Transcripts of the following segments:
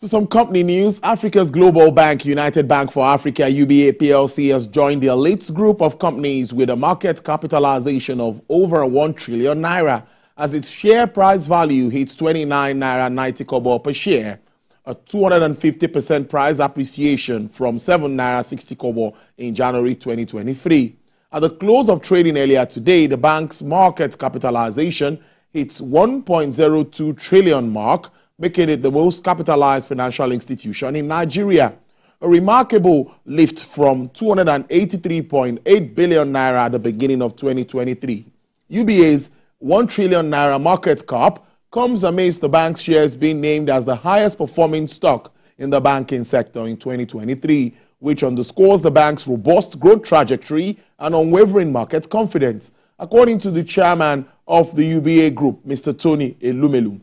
To some company news, Africa's global bank, United Bank for Africa, UBA PLC, has joined the elite group of companies with a market capitalization of over 1 trillion naira as its share price value hits 29 naira 90 kobo per share, a 250% price appreciation from 7 naira 60 kobo in January 2023. At the close of trading earlier today, the bank's market capitalization hits 1.02 trillion mark, making it the most capitalized financial institution in Nigeria. A remarkable lift from 283.8 billion naira at the beginning of 2023. UBA's 1 trillion naira market cap comes amidst the bank's shares being named as the highest performing stock in the banking sector in 2023, which underscores the bank's robust growth trajectory and unwavering market confidence, according to the chairman of the UBA Group, Mr. Tony Elumelu.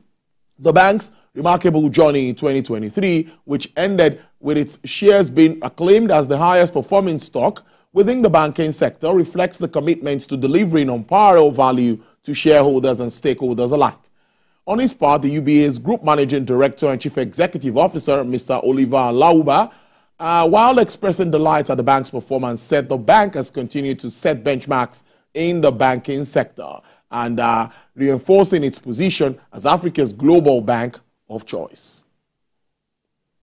The bank's remarkable journey in 2023, which ended with its shares being acclaimed as the highest performing stock within the banking sector, reflects the commitment to delivering unparalleled value to shareholders and stakeholders alike. On his part, the UBA's Group Managing Director and Chief Executive Officer, Mr. Oliver Alawuba, uh, while expressing delight at the bank's performance, said the bank has continued to set benchmarks in the banking sector and uh, reinforcing its position as Africa's global bank of choice.